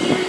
Bye.